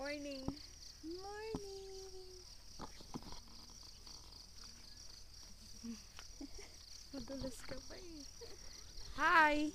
Morning. Morning! Madulas ka pa eh. Hi!